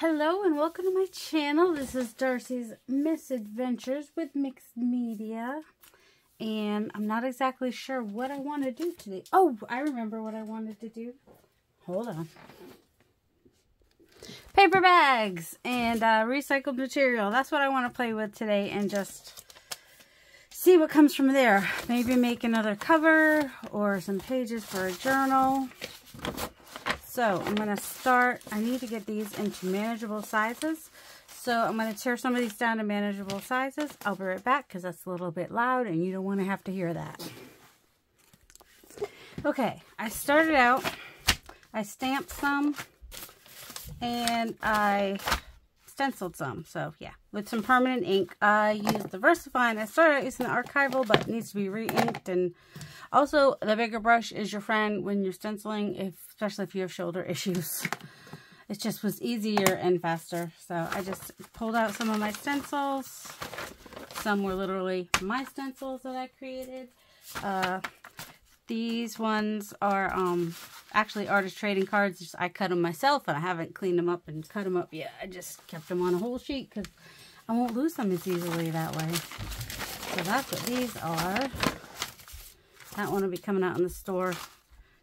Hello and welcome to my channel. This is Darcy's Misadventures with Mixed Media. And I'm not exactly sure what I want to do today. Oh, I remember what I wanted to do. Hold on. Paper bags and uh, recycled material. That's what I want to play with today and just see what comes from there. Maybe make another cover or some pages for a journal. So I'm going to start, I need to get these into manageable sizes. So I'm going to tear some of these down to manageable sizes. I'll be right back because that's a little bit loud and you don't want to have to hear that. Okay, I started out, I stamped some and I stenciled some. So yeah, with some permanent ink. I used the VersaFine. I started using the archival, but it needs to be re-inked. And also, the bigger brush is your friend when you're stenciling, if, especially if you have shoulder issues. It just was easier and faster. So I just pulled out some of my stencils. Some were literally my stencils that I created. Uh, these ones are um, actually artist trading cards. I cut them myself and I haven't cleaned them up and cut them up yet. I just kept them on a whole sheet because I won't lose them as easily that way. So that's what these are. That one will be coming out in the store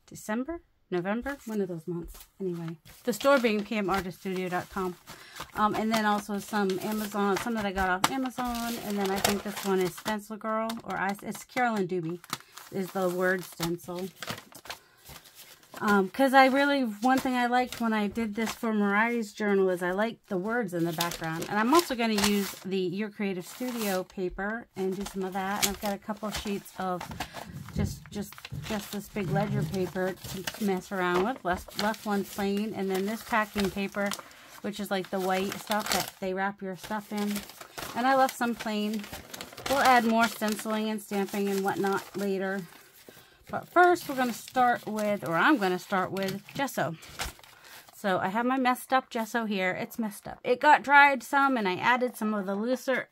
December, November, one of those months. Anyway, the store being pmartiststudio.com. Um, and then also some Amazon, some that I got off Amazon. And then I think this one is Stencil Girl, or I, it's Carolyn Dube is the word stencil. Because um, I really, one thing I liked when I did this for Mariah's journal is I liked the words in the background. And I'm also going to use the Your Creative Studio paper and do some of that. And I've got a couple sheets of just just just this big ledger paper to mess around with. Left, left one plain. And then this packing paper, which is like the white stuff that they wrap your stuff in. And I left some plain We'll add more stenciling and stamping and whatnot later. But first, we're going to start with, or I'm going to start with gesso. So I have my messed up gesso here. It's messed up. It got dried some, and I added some of the looser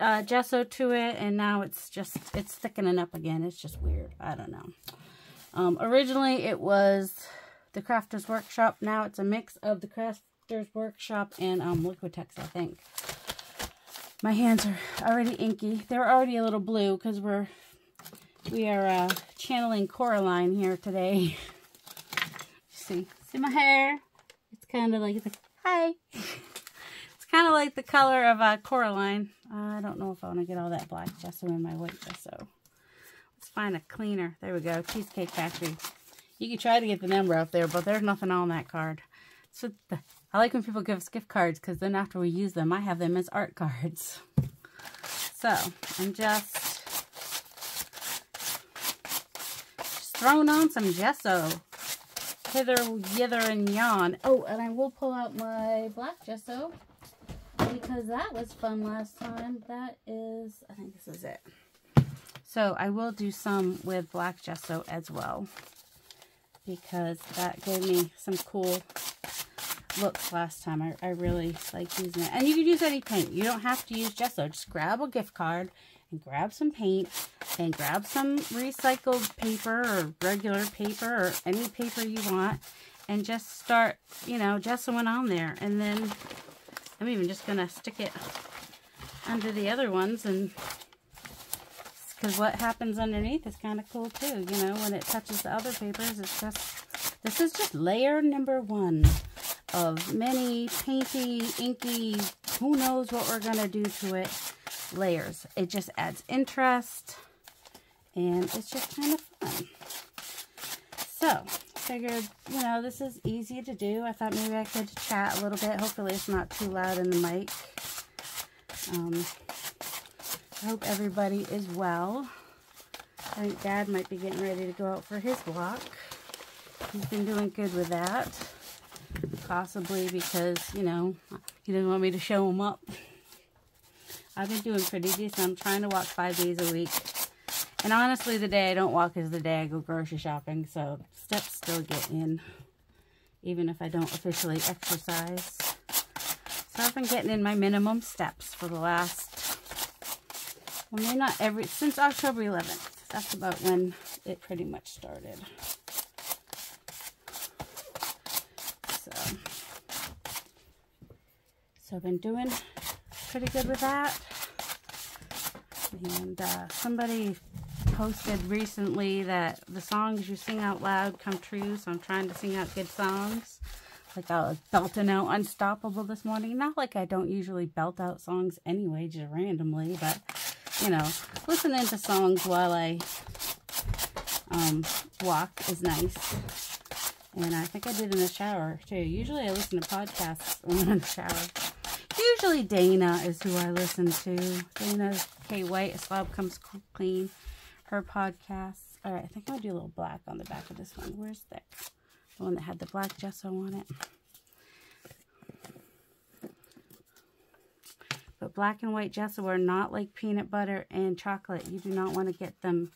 uh, gesso to it, and now it's just, it's thickening up again. It's just weird. I don't know. Um, originally, it was the Crafter's Workshop. Now it's a mix of the Crafter's Workshop and um, Liquitex, I think. My hands are already inky. They're already a little blue because we're we are uh, channeling Coraline here today. see, see my hair? It's kind of like the hi. it's kind of like the color of uh, Coraline. I don't know if I want to get all that black gesso in my white gesso. Let's find a cleaner. There we go. Cheesecake Factory. You can try to get the number up there, but there's nothing on that card. So the I like when people give us gift cards because then after we use them, I have them as art cards. So, I'm just, just throwing on some gesso. Hither, yither, and yon. Oh, and I will pull out my black gesso because that was fun last time. That is, I think this is it. So, I will do some with black gesso as well because that gave me some cool looks last time. I, I really like using it. And you can use any paint. You don't have to use gesso. Just grab a gift card and grab some paint and grab some recycled paper or regular paper or any paper you want and just start, you know, gessoing on there. And then I'm even just going to stick it under the other ones and because what happens underneath is kind of cool too, you know, when it touches the other papers, it's just, this is just layer number one of many painty, inky, who knows what we're going to do to it, layers. It just adds interest, and it's just kind of fun. So, figured, you know, this is easy to do. I thought maybe I could chat a little bit. Hopefully it's not too loud in the mic. Um, I hope everybody is well. I think Dad might be getting ready to go out for his walk. He's been doing good with that. Possibly because, you know, he didn't want me to show him up. I've been doing pretty decent. I'm trying to walk five days a week. And honestly, the day I don't walk is the day I go grocery shopping. So steps still get in. Even if I don't officially exercise. So I've been getting in my minimum steps for the last, well, maybe not every, since October 11th. That's about when it pretty much started. So so I've been doing pretty good with that. And uh, somebody posted recently that the songs you sing out loud come true. So I'm trying to sing out good songs. Like I was belting out Unstoppable this morning. Not like I don't usually belt out songs anyway, just randomly. But, you know, listening to songs while I um, walk is nice. And I think I did in the shower, too. Usually I listen to podcasts when I'm in the shower. Usually Dana is who I listen to. Dana K. White, A Slob Comes Clean. Her podcast. Alright, I think I'll do a little black on the back of this one. Where's that? The one that had the black gesso on it. But black and white gesso are not like peanut butter and chocolate. You do not want to get them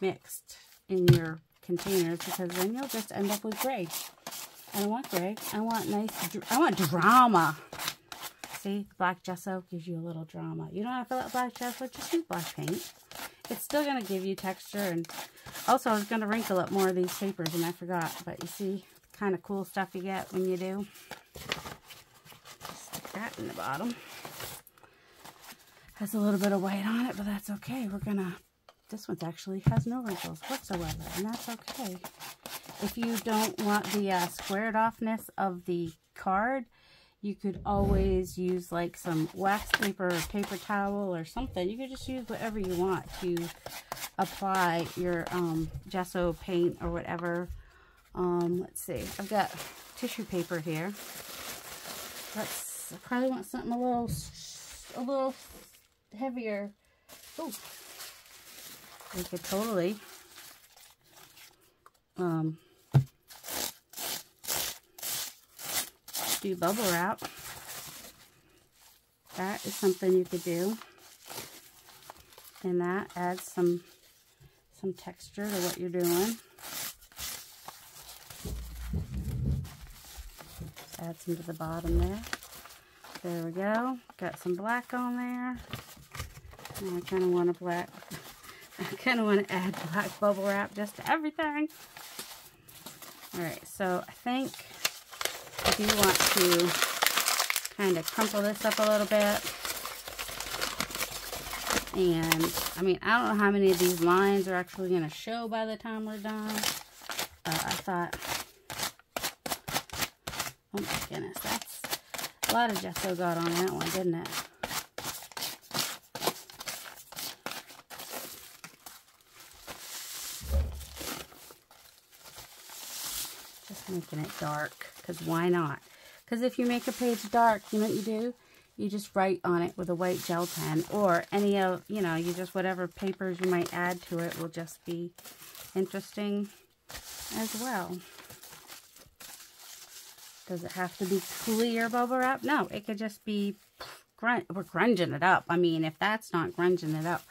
mixed in your containers because then you'll just end up with gray. I don't want gray. I want nice, I want drama. See, black gesso gives you a little drama. You don't have to let black gesso, just use black paint. It's still going to give you texture. And also, I was going to wrinkle up more of these papers and I forgot. But you see kind of cool stuff you get when you do. Stick that in the bottom. Has a little bit of white on it, but that's okay. We're going to this one actually has no wrinkles whatsoever, and that's okay. If you don't want the uh, squared offness of the card, you could always use like some wax paper or paper towel or something. You could just use whatever you want to apply your um, gesso paint or whatever. Um, let's see. I've got tissue paper here. Let's. I probably want something a little, a little heavier. Oh, we could totally um, do bubble wrap. That is something you could do. And that adds some some texture to what you're doing. Add some to the bottom there. There we go. Got some black on there. And I kind of want a black I kind of want to add black bubble wrap just to everything. Alright, so I think do want to kind of crumple this up a little bit. And, I mean, I don't know how many of these lines are actually going to show by the time we're done. I thought, oh my goodness, that's a lot of gesso got on that one, didn't it? Just making it dark because why not? Because if you make a page dark, you know what you do? You just write on it with a white gel pen or any of, you know, you just whatever papers you might add to it will just be interesting as well. Does it have to be clear bubble wrap? No, it could just be, grun we're grunging it up. I mean, if that's not grunging it up,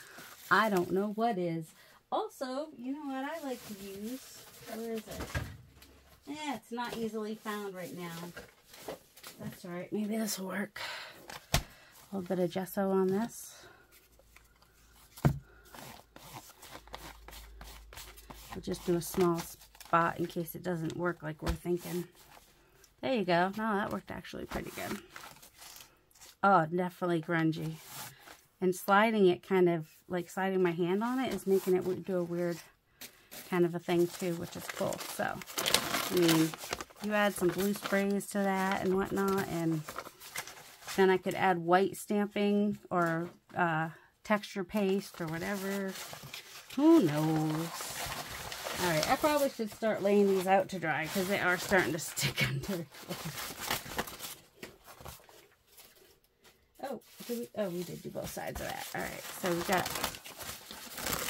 I don't know what is. Also, you know what I like to use? Where is it? Yeah, it's not easily found right now. That's all right. Maybe this will work. A little bit of gesso on this. We'll just do a small spot in case it doesn't work like we're thinking. There you go. No, that worked actually pretty good. Oh, definitely grungy. And sliding it kind of, like sliding my hand on it is making it do a weird kind of a thing too, which is cool. So, I mean, you add some blue sprays to that and whatnot, and then I could add white stamping or uh, texture paste or whatever. Who knows? Alright, I probably should start laying these out to dry because they are starting to stick under. oh, we, oh, we did do both sides of that. Alright, so we got,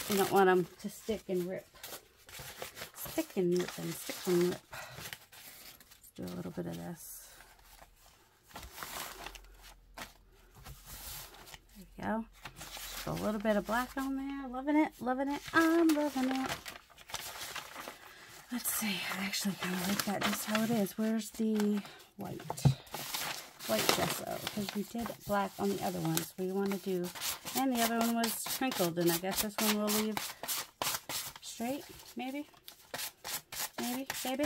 you don't want them to stick and rip. Stick and rip and stick and rip do a little bit of this. There you go. Just a little bit of black on there. Loving it, loving it. I'm loving it. Let's see. I actually kind of like that just how it is. Where's the white? White gesso. Because we did black on the other one. So we want to do... And the other one was sprinkled. And I guess this one will leave straight. Maybe. Maybe. Maybe.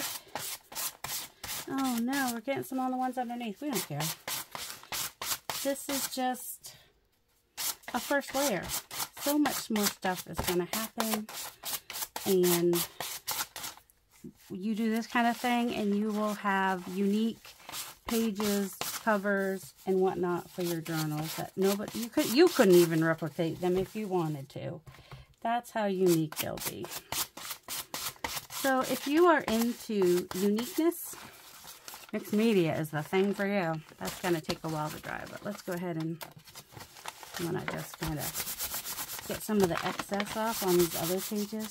Oh no, we're getting some on the ones underneath. We don't care. this is just a first layer. So much more stuff is going to happen. And you do this kind of thing and you will have unique pages, covers, and whatnot for your journals that nobody you could you couldn't even replicate them if you wanted to. That's how unique they'll be. So if you are into uniqueness, mixed media is the thing for you. That's going to take a while to dry, but let's go ahead and I'm going to just kind of get some of the excess off on these other pages.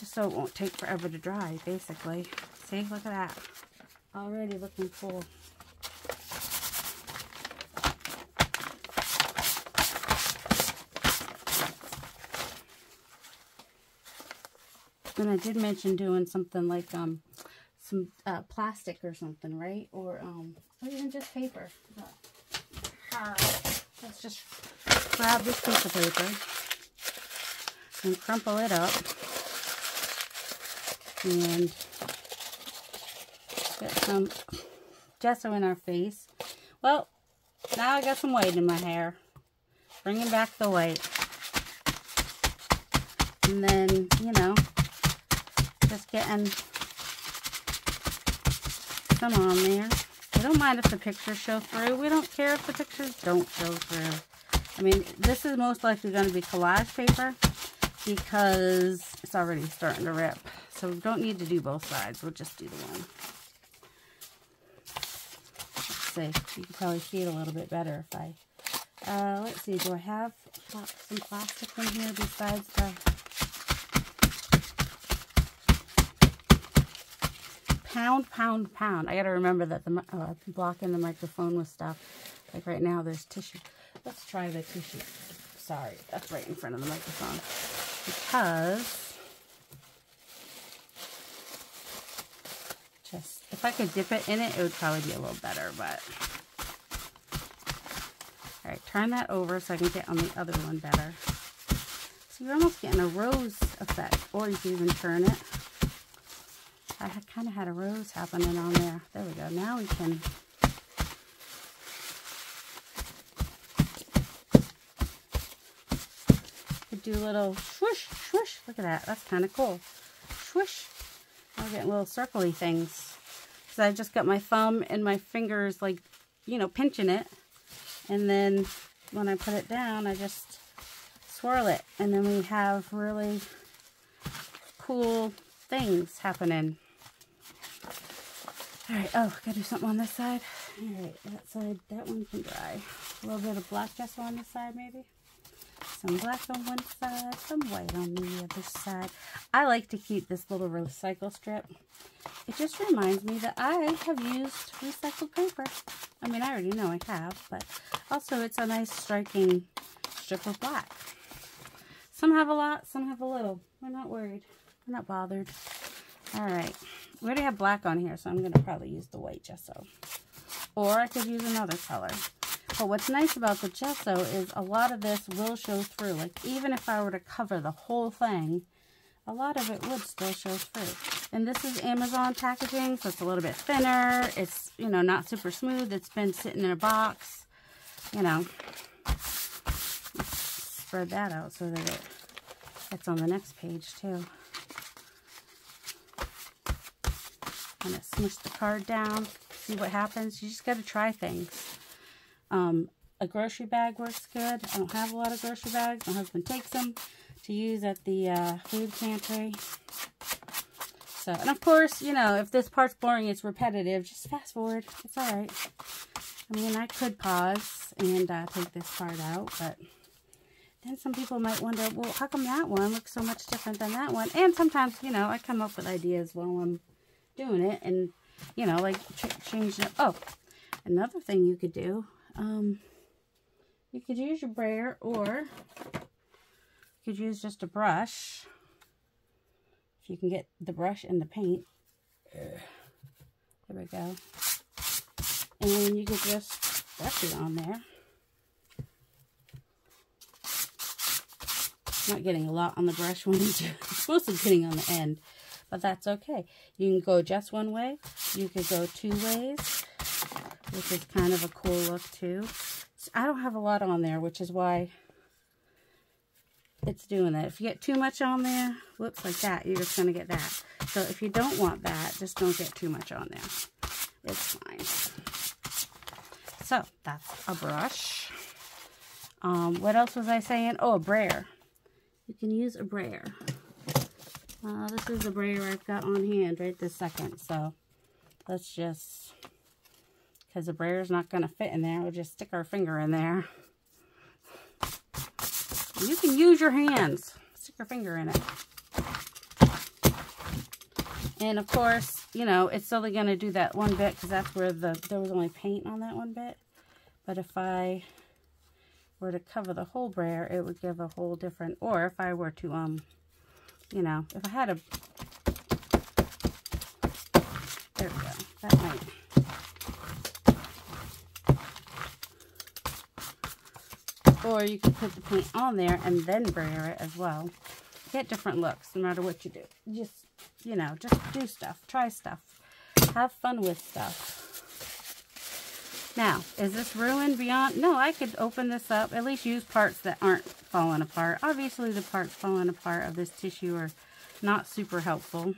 Just so it won't take forever to dry, basically. See, look at that. Already looking full. And I did mention doing something like um some uh, plastic or something, right? Or um or even just paper. Uh, let's just grab this piece of paper and crumple it up and get some gesso in our face. Well, now I got some white in my hair. Bringing back the white. And then, you know, just getting some on there. We don't mind if the pictures show through. We don't care if the pictures don't show through. I mean, this is most likely going to be collage paper because it's already starting to rip. So we don't need to do both sides. We'll just do the one. Let's see. You can probably see it a little bit better if I... Uh, let's see. Do I have some plastic in here besides the... Pound, pound, pound. I got to remember that the uh, blocking the microphone with stuff. Like right now, there's tissue. Let's try the tissue. Sorry, that's right in front of the microphone. Because Just, if I could dip it in it, it would probably be a little better, but. All right, turn that over so I can get on the other one better. So you're almost getting a rose effect, or you can even turn it. I kind of had a rose happening on there. There we go. Now we can do a little swoosh, swoosh. Look at that. That's kind of cool. Swoosh. I'm getting little circly things. So I just got my thumb and my fingers like, you know, pinching it. And then when I put it down, I just swirl it. And then we have really cool things happening. Alright, oh, gotta do something on this side. Alright, that side, that one can dry. A little bit of black gesso on this side, maybe. Some black on one side, some white on the other side. I like to keep this little recycle strip. It just reminds me that I have used recycled paper. I mean, I already know I have, but also it's a nice striking strip of black. Some have a lot, some have a little. We're not worried. We're not bothered. All right. We already have black on here, so I'm going to probably use the white gesso. Or I could use another color. But what's nice about the gesso is a lot of this will show through. Like even if I were to cover the whole thing, a lot of it would still show through. And this is Amazon packaging, so it's a little bit thinner. It's, you know, not super smooth. It's been sitting in a box. You know, spread that out so that it, it's on the next page too. Kind of smush the card down, see what happens. You just got to try things. Um, a grocery bag works good. I don't have a lot of grocery bags. My husband takes them to use at the uh, food pantry. So, and of course, you know, if this part's boring, it's repetitive, just fast forward. It's all right. I mean, I could pause and uh, take this part out, but then some people might wonder, well, how come that one looks so much different than that one? And sometimes, you know, I come up with ideas while I'm doing it and, you know, like ch change it. Oh, another thing you could do um, you could use your brayer or you could use just a brush. If you can get the brush and the paint. There we go. And you could just brush it on there. Not getting a lot on the brush when you do. It's mostly getting on the end. But that's okay. You can go just one way. You could go two ways. which is kind of a cool look too. I don't have a lot on there, which is why it's doing that. If you get too much on there, whoops, like that, you're just going to get that. So if you don't want that, just don't get too much on there. It's fine. So that's a brush. Um, what else was I saying? Oh, a brayer. You can use a brayer. Uh, this is a brayer I've got on hand right this second. So let's just, because the brayer is not going to fit in there, we'll just stick our finger in there. You can use your hands. Stick your finger in it. And of course, you know, it's only going to do that one bit because that's where the there was only paint on that one bit. But if I were to cover the whole brayer, it would give a whole different, or if I were to, um, you know, if I had a, there we go, that might, or you could put the paint on there and then brayer it as well. Get different looks no matter what you do. Just, you know, just do stuff, try stuff, have fun with stuff. Now, is this ruined beyond? No, I could open this up, at least use parts that aren't falling apart. Obviously, the parts falling apart of this tissue are not super helpful.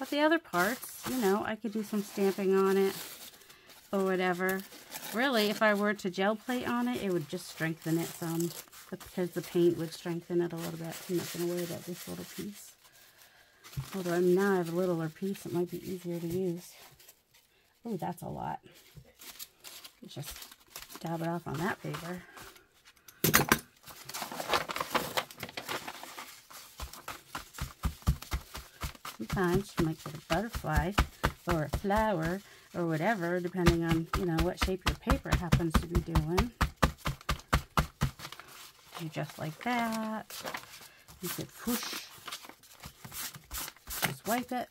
But the other parts, you know, I could do some stamping on it or whatever. Really, if I were to gel plate on it, it would just strengthen it some because the paint would strengthen it a little bit. I'm not going to worry about this little piece. Although now I have a littler piece, it might be easier to use. Oh, that's a lot. Just dab it off on that paper. Sometimes you might get a butterfly or a flower or whatever, depending on, you know, what shape your paper happens to be doing. Do just like that. You could push, just wipe it.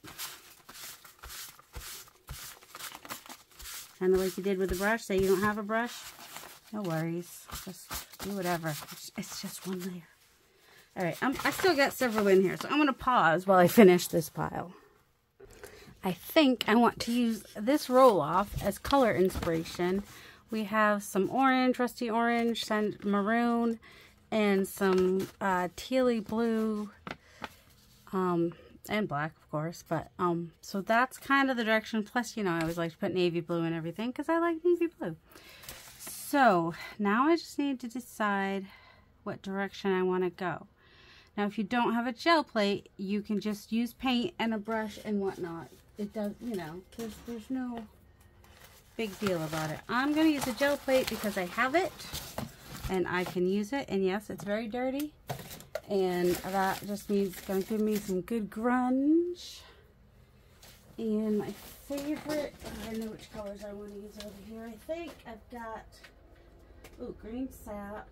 Kind of like you did with the brush. Say you don't have a brush. No worries. Just do whatever. It's, just one layer. Alright, I still got several in here. So I'm going to pause while I finish this pile. I think I want to use this roll-off as color inspiration. We have some orange, rusty orange, some maroon, and some uh, tealy blue um, and black, of course. But, um, so that's kind of the direction. Plus, you know, I always like to put navy blue and everything because I like navy blue. So, now I just need to decide what direction I want to go. Now, if you don't have a gel plate, you can just use paint and a brush and whatnot. It does, you know, there's, there's no big deal about it. I'm going to use a gel plate because I have it and I can use it. And yes, it's very dirty. And that just means it's going to give me some good grunge. And my favorite, oh, I know which colors I want to use over here. I think I've got, oh, green sap.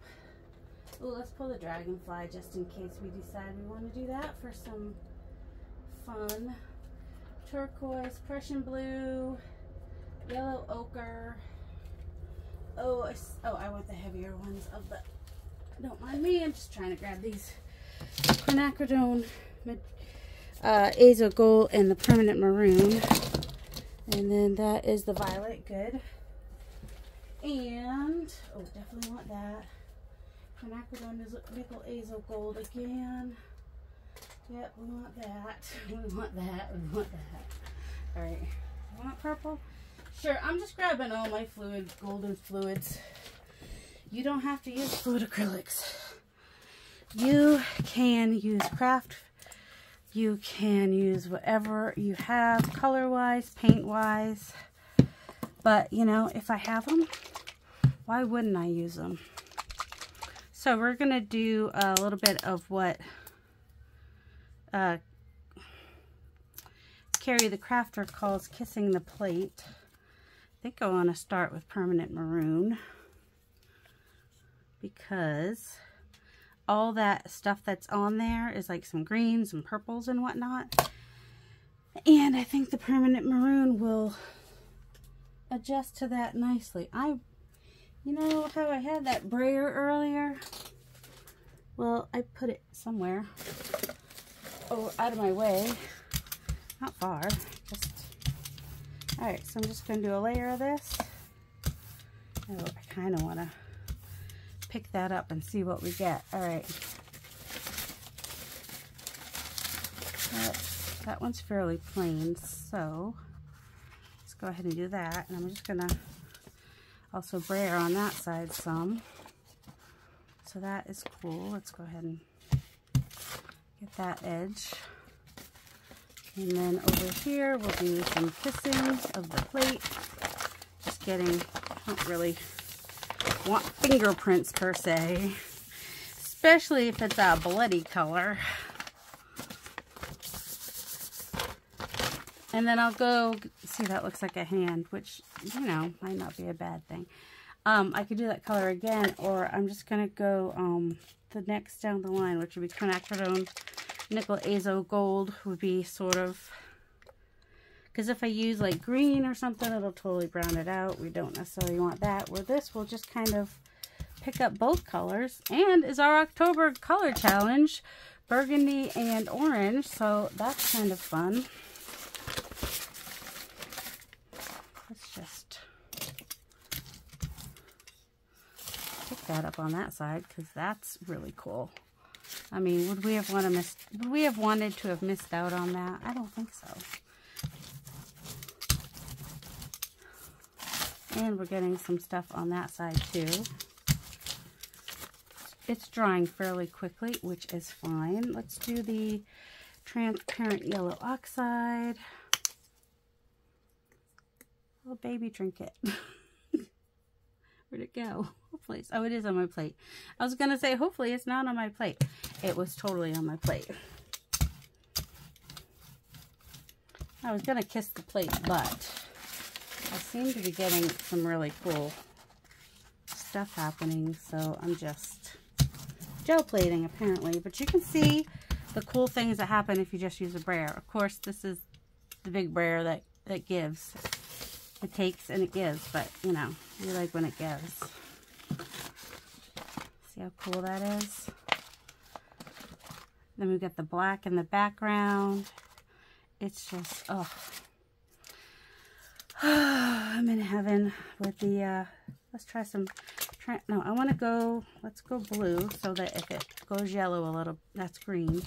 Oh, let's pull the dragonfly just in case we decide we want to do that for some fun. Turquoise, Prussian blue, yellow ochre. Oh, I, oh, I want the heavier ones of the, don't mind me, I'm just trying to grab these quinacridone uh, azo gold and the permanent maroon. And then that is the violet. Good. And, oh, definitely want that. Quinacridone nickel azo gold again. Yep, we want that. We want that. We want that. Alright. Want purple? Sure, I'm just grabbing all my fluid, golden fluids. You don't have to use fluid acrylics you can use craft you can use whatever you have color wise paint wise but you know if I have them why wouldn't I use them so we're gonna do a little bit of what uh, Carrie the crafter calls kissing the plate. I think I want to start with permanent maroon because all that stuff that's on there is like some greens and purples and whatnot. And I think the permanent maroon will adjust to that nicely. I, you know how I had that brayer earlier? Well, I put it somewhere. Oh, out of my way. Not far. Just, Alright, so I'm just going to do a layer of this. Oh, I kind of want to pick that up and see what we get. Alright. That, that one's fairly plain, so let's go ahead and do that. And I'm just going to also brayer on that side some. So that is cool. Let's go ahead and get that edge. And then over here, we'll do some kissing of the plate. Just getting, don't really want fingerprints per se, especially if it's a bloody color. And then I'll go, see that looks like a hand, which, you know, might not be a bad thing. Um, I could do that color again, or I'm just going to go um, the next down the line, which would be quinacridone nickel azo gold would be sort of, because if I use like green or something, it'll totally brown it out. We don't necessarily want that. Where this will just kind of pick up both colors. And is our October color challenge, burgundy and orange. So that's kind of fun. Let's just pick that up on that side because that's really cool. I mean, would we have wanted missed, would we have wanted to have missed out on that? I don't think so. And we're getting some stuff on that side too. It's drying fairly quickly, which is fine. Let's do the transparent yellow oxide. Little baby trinket. Where'd it go? Hopefully oh, it is on my plate. I was going to say, hopefully it's not on my plate. It was totally on my plate. I was going to kiss the plate, but I seem to be getting some really cool stuff happening. So I'm just gel plating apparently. But you can see the cool things that happen if you just use a brayer. Of course, this is the big brayer that, that gives. It takes and it gives, but you know, we like when it gives. See how cool that is? Then we've got the black in the background. It's just, oh. I'm in heaven with the, uh, let's try some, try, no, I want to go, let's go blue so that if it goes yellow a little, that's green.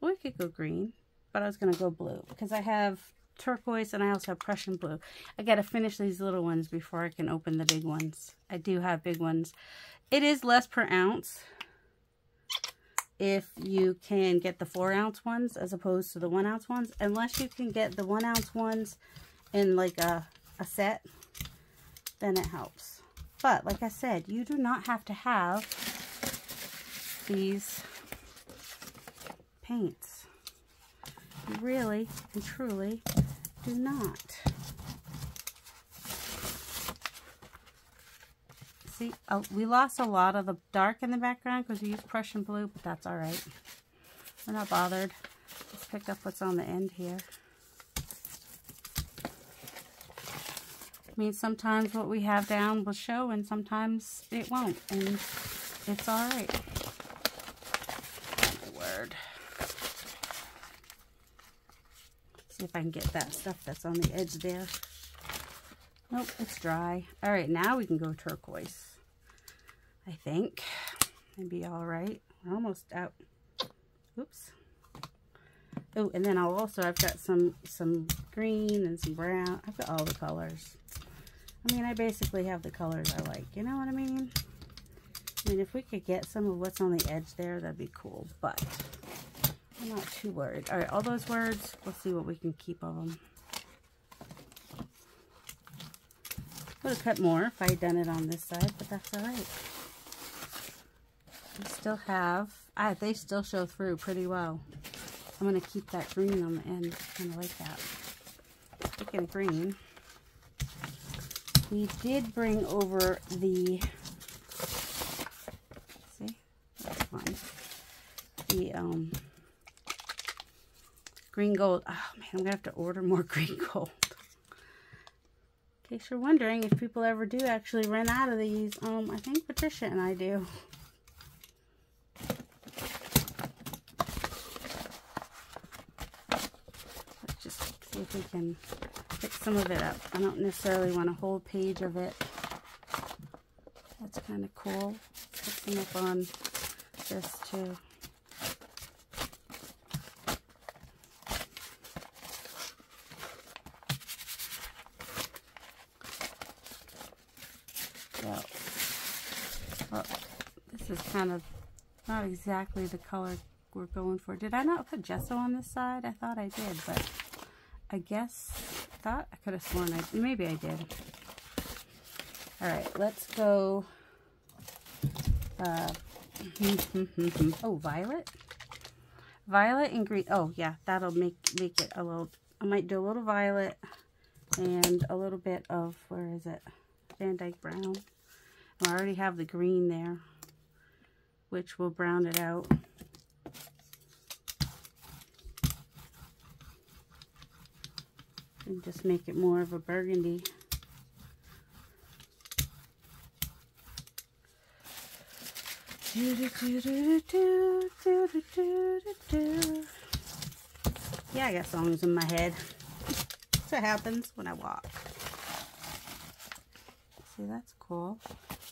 We could go green, but I was going to go blue because I have turquoise and I also have Prussian blue. I got to finish these little ones before I can open the big ones. I do have big ones. It is less per ounce if you can get the four ounce ones as opposed to the one ounce ones. Unless you can get the one ounce ones in like a, a set, then it helps. But like I said, you do not have to have these paints. You really and truly do not. See, oh, we lost a lot of the dark in the background because we used Prussian blue, but that's all right. We're not bothered. Let's pick up what's on the end here. Mean, sometimes what we have down will show and sometimes it won't, and it's all right. My word. See if I can get that stuff that's on the edge there. Nope, it's dry. All right, now we can go turquoise. I think. Maybe all right. We're almost out. Oops. Oh, and then I'll also, I've got some, some green and some brown. I've got all the colors. I mean, I basically have the colors I like. You know what I mean? I mean, if we could get some of what's on the edge there, that'd be cool. But I'm not too worried. All right, all those words, we'll see what we can keep of them. Would have cut more if I had done it on this side, but that's all right. Still have, I, they still show through pretty well. I'm going to keep that green on the end. kind of like that. Speaking green, we did bring over the, see, that's fine. The, um, green gold. Oh, man, I'm to have to order more green gold. In case you're wondering if people ever do actually run out of these, um, I think Patricia and I do. Let's just see if we can get some of it up. I don't necessarily want a whole page of it. That's kind of cool. Put some up on this too. So, oh, well, this is kind of not exactly the color we're going for. Did I not put gesso on this side? I thought I did, but I guess, thought I could have sworn I, maybe I did. All right, let's go, uh, oh, violet? Violet and green, oh yeah, that'll make, make it a little, I might do a little violet and a little bit of, where is it? Van Dyke Brown. I already have the green there, which will brown it out. And just make it more of a burgundy. Yeah, I got songs in my head. That's what happens when I walk. See, that's cool.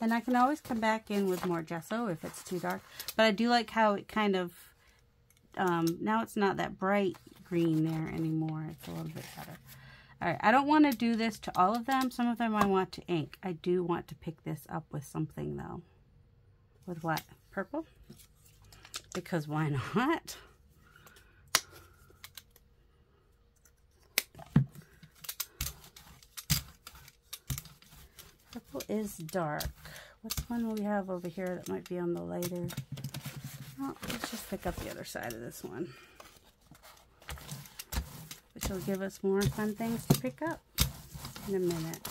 And I can always come back in with more gesso if it's too dark. But I do like how it kind of, um, now it's not that bright green there anymore. It's a little bit better. All right, I don't want to do this to all of them. Some of them I want to ink. I do want to pick this up with something though. With what? Purple? Because why not? Purple is dark. What's one we have over here that might be on the lighter? Oh, let's just pick up the other side of this one. Which will give us more fun things to pick up in a minute.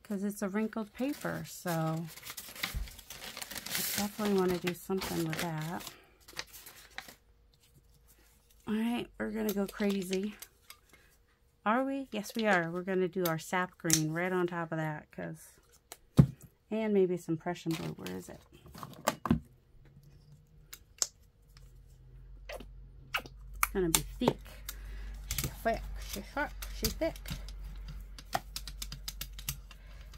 Because it's a wrinkled paper, so I definitely want to do something with that. Alright, we're going to go crazy. Are we? Yes, we are. We're going to do our sap green right on top of that. Cause, and maybe some Prussian blue. Where is it? It's going to be thick. Thick. She's thick. She's thick.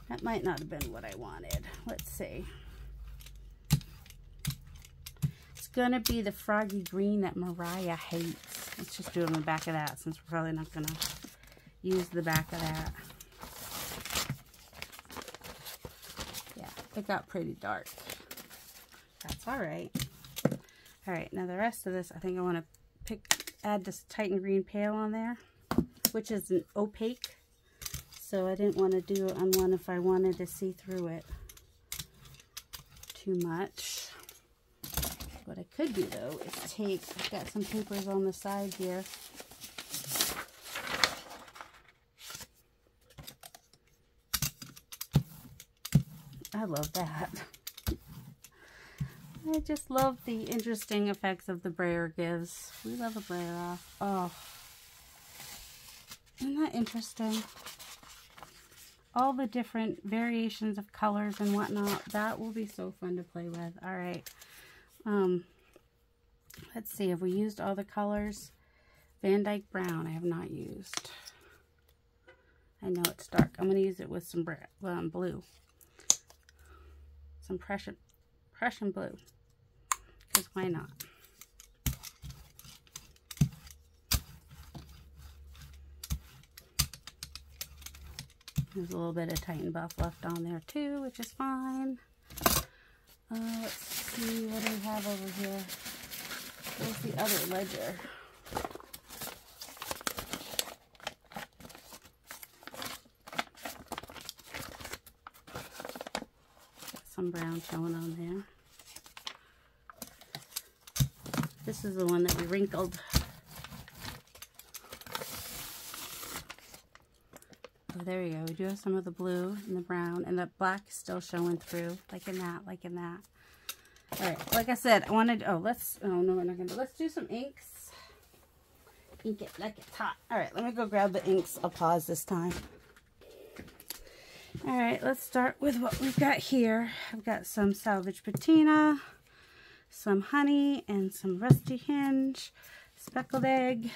That might not have been what I wanted. Let's see. It's going to be the froggy green that Mariah hates. Let's just do on the back of that since we're probably not going to use the back of that. Yeah, it got pretty dark. That's all right. All right, now the rest of this, I think I want to pick, add this Titan Green Pale on there, which is an opaque. So I didn't want to do it on one if I wanted to see through it too much. What I could do though is take, I've got some papers on the side here I love that. I just love the interesting effects of the brayer gives. We love a brayer off. Oh. Isn't that interesting? All the different variations of colors and whatnot. That will be so fun to play with. All right. Um, let's see. Have we used all the colors? Van Dyke Brown I have not used. I know it's dark. I'm going to use it with some um, blue some Prussian, Prussian blue. Because why not? There's a little bit of Titan Buff left on there too, which is fine. Uh, let's see, what do we have over here? Where's the other ledger? some brown showing on there. This is the one that we wrinkled. Oh, there you go. We do have some of the blue and the brown, and the black still showing through, like in that, like in that. All right, like I said, I wanted, oh, let's, oh, no, we're not going to, let's do some inks. Ink it like it's hot. All right, let me go grab the inks. I'll pause this time. All right, let's start with what we've got here. I've got some Salvage Patina, some honey, and some rusty hinge, speckled egg,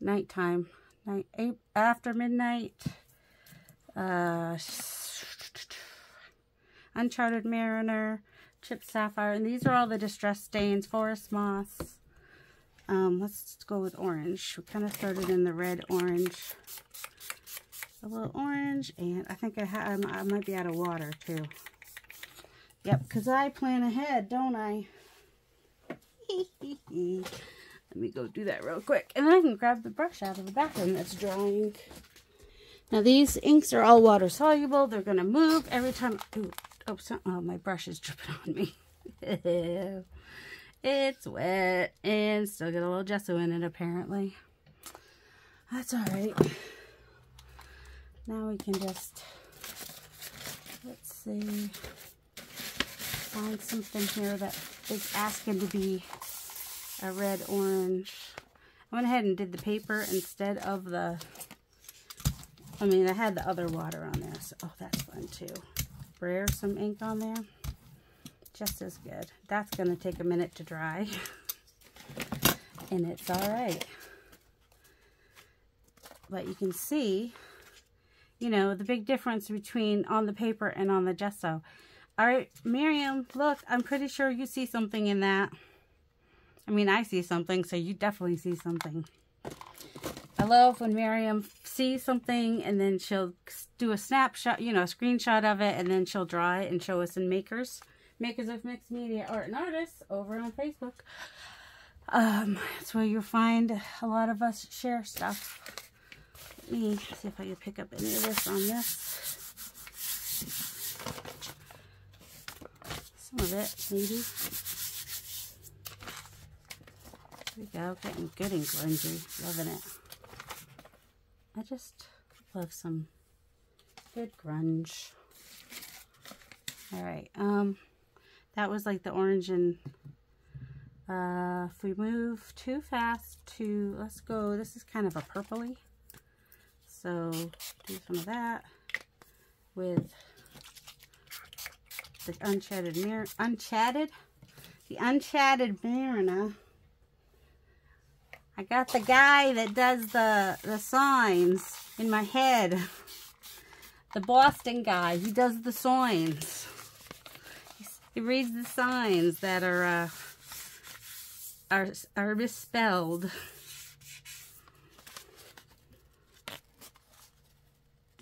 nighttime. Night, eight, after midnight. Uh, Uncharted Mariner, Chip Sapphire. And these are all the distress stains. Forest Moss. Um, let's go with orange. We kind of started in the red orange. A little orange. And I think I, I might be out of water too. Yep, because I plan ahead, don't I? Let me go do that real quick. And then I can grab the brush out of the bathroom that's drying. Now these inks are all water soluble. They're going to move every time. Ooh, oh, so, oh, my brush is dripping on me. it's wet and still got a little gesso in it apparently. That's all right. Now we can just, let's see find something here that is asking to be a red orange. I went ahead and did the paper instead of the, I mean, I had the other water on there. So, oh, that's fun too. Brayer some ink on there. Just as good. That's going to take a minute to dry. and it's all right. But you can see, you know, the big difference between on the paper and on the gesso. All right, Miriam, look, I'm pretty sure you see something in that. I mean, I see something, so you definitely see something. I love when Miriam sees something and then she'll do a snapshot, you know, a screenshot of it, and then she'll draw it and show us in Makers. Makers of Mixed Media Art and Artists over on Facebook. Um, that's where you'll find a lot of us share stuff. Let me see if I can pick up any of this on this. Some of it, maybe. There we go, getting good and grungy. Loving it. I just love some good grunge. Alright, um, that was like the orange and, uh, if we move too fast to, let's go, this is kind of a purpley. So, do some of that with the unchatted mirror, unchatted, the unchatted Mariner. I got the guy that does the, the signs in my head. The Boston guy, he does the signs. He reads the signs that are, uh, are, are misspelled.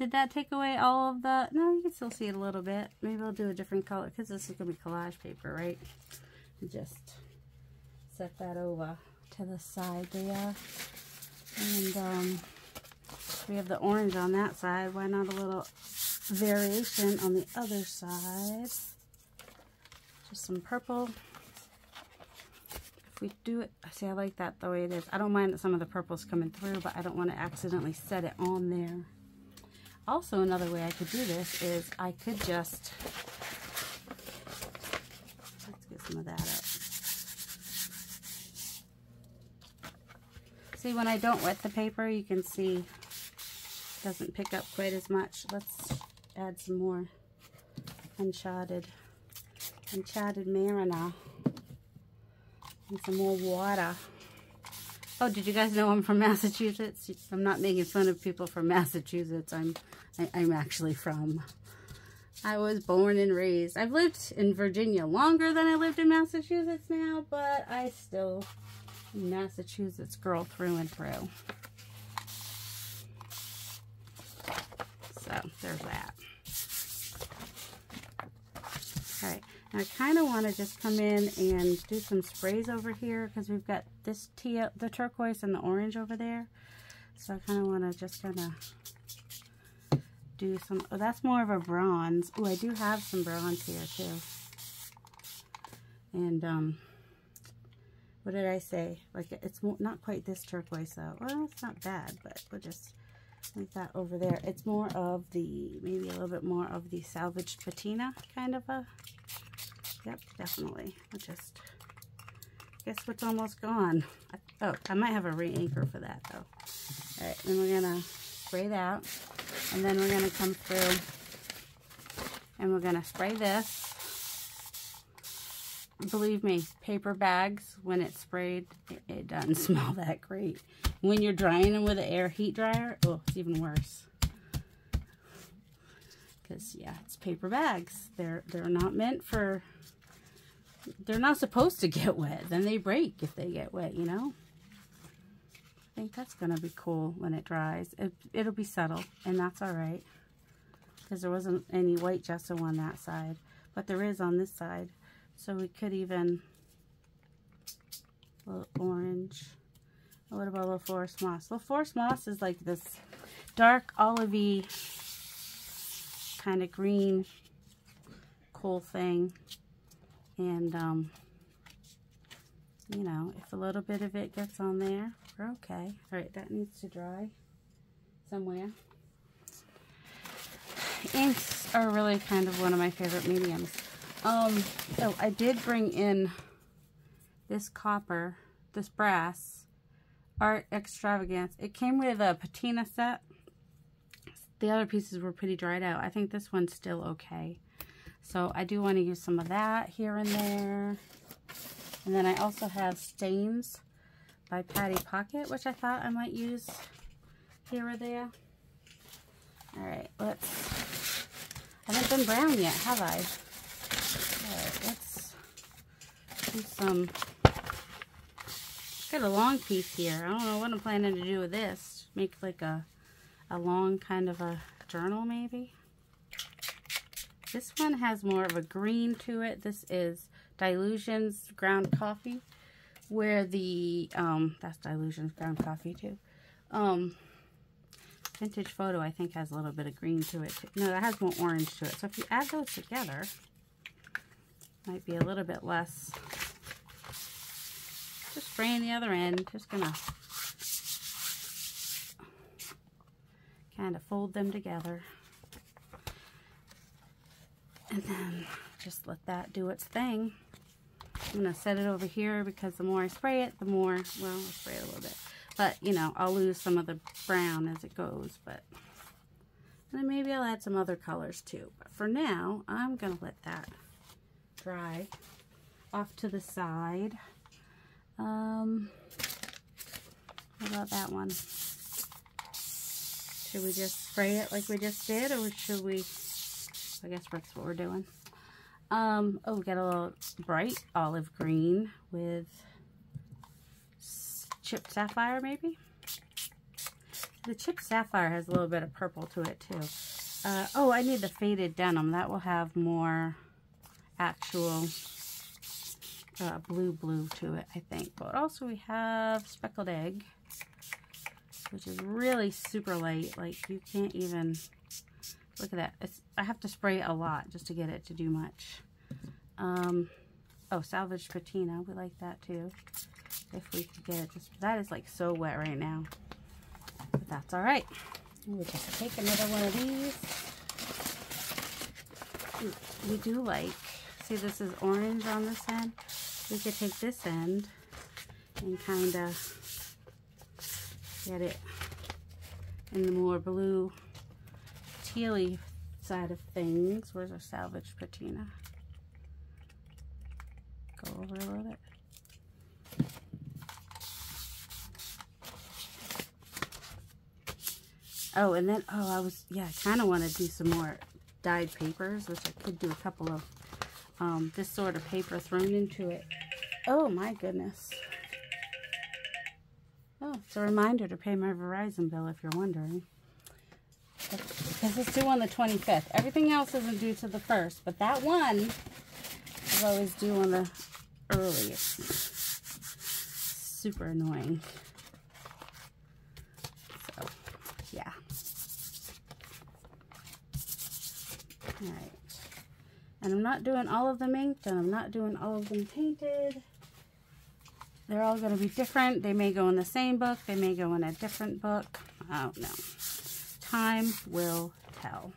Did that take away all of the... No, you can still see it a little bit. Maybe I'll do a different color because this is going to be collage paper, right? Just set that over to the side there. And um, we have the orange on that side. Why not a little variation on the other side? Just some purple. If we do it, see I like that the way it is. I don't mind that some of the purple's coming through, but I don't want to accidentally set it on there. Also, another way I could do this is I could just, let's get some of that up. See, when I don't wet the paper, you can see it doesn't pick up quite as much. Let's add some more uncharted, uncharted marinade and some more water. Oh, did you guys know I'm from Massachusetts? I'm not making fun of people from Massachusetts. I'm I, am actually from. I was born and raised. I've lived in Virginia longer than I lived in Massachusetts now, but I still Massachusetts girl through and through. So there's that. All right, I kind of want to just come in and do some sprays over here because we've got this tea, the turquoise and the orange over there. So I kind of want to just kind of do some, oh, that's more of a bronze. Oh, I do have some bronze here too. And, um, what did I say? Like, it's not quite this turquoise though. Well, it's not bad, but we'll just like that over there. It's more of the, maybe a little bit more of the salvaged patina kind of a Yep, definitely. I just guess what's almost gone. I, oh, I might have a re-inker for that though. All right, then we're gonna spray that, and then we're gonna come through and we're gonna spray this. Believe me, paper bags, when it's sprayed, it, it doesn't smell that great. When you're drying them with an air heat dryer, oh, it's even worse. Because, yeah, it's paper bags. They're, they're not meant for, they're not supposed to get wet. Then they break if they get wet, you know? I think that's going to be cool when it dries. It, it'll be subtle, and that's all right. Because there wasn't any white gesso on that side. But there is on this side. So we could even, a little orange. What about La Forest Moss? La Forest Moss is like this dark olivey kind of green cool thing. And, um, you know, if a little bit of it gets on there, we're okay. All right, that needs to dry somewhere. Inks are really kind of one of my favorite mediums. Um, oh, I did bring in this copper, this brass, Art Extravagance. It came with a patina set. The other pieces were pretty dried out. I think this one's still okay. So I do want to use some of that here and there. And then I also have Stains by Patty Pocket, which I thought I might use here or there. All right, let's, I haven't done brown yet, have I? All right, let's do some, got a long piece here. I don't know what I'm planning to do with this. Make like a, a long kind of a journal maybe. This one has more of a green to it. This is Dylusions Ground Coffee, where the, um, that's Dylusions Ground Coffee too. Um, Vintage Photo, I think, has a little bit of green to it. Too. No, that has more orange to it. So if you add those together, might be a little bit less. Just spraying the other end. Just gonna kind of fold them together. And then just let that do its thing. I'm to set it over here because the more I spray it, the more, well, I'll spray it a little bit. But, you know, I'll lose some of the brown as it goes. But and then maybe I'll add some other colors too. But for now, I'm to let that dry off to the side. Um, what about that one? Should we just spray it like we just did, or should we I guess that's what we're doing. Um, oh, we got a little bright olive green with chipped sapphire, maybe? The chipped sapphire has a little bit of purple to it, too. Uh, oh, I need the faded denim. That will have more actual uh, blue blue to it, I think. But also we have speckled egg, which is really super light. Like, you can't even Look at that. It's, I have to spray a lot just to get it to do much. Um, oh, salvage patina. We like that too. If we could get it. Just, that is like so wet right now. But that's all right. We'll just take another one of these. We do like, see this is orange on this end. We could take this end and kind of get it in the more blue tealy side of things. Where's our salvage patina? Go over a little bit. Oh, and then, oh, I was, yeah, I kind of want to do some more dyed papers, which I could do a couple of um, this sort of paper thrown into it. Oh, my goodness. Oh, it's a reminder to pay my Verizon bill if you're wondering because it's due on the 25th. Everything else isn't due to the 1st, but that one is always due on the earliest. Super annoying. So, yeah. Alright. And I'm not doing all of them inked, and I'm not doing all of them painted. They're all going to be different. They may go in the same book. They may go in a different book. I don't know. Time will tell.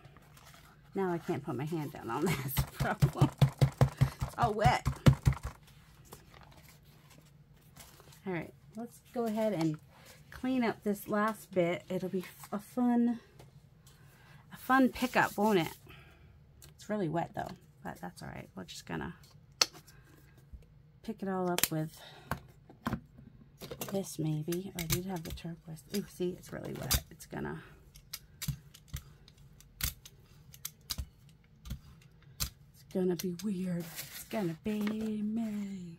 Now I can't put my hand down on this problem. It's all wet. All right, let's go ahead and clean up this last bit. It'll be a fun, a fun pickup, won't it? It's really wet though, but that's all right. We're just gonna pick it all up with this maybe. Oh, I did have the turquoise. Ooh, see, it's really wet. It's gonna... It's gonna be weird. It's gonna be me.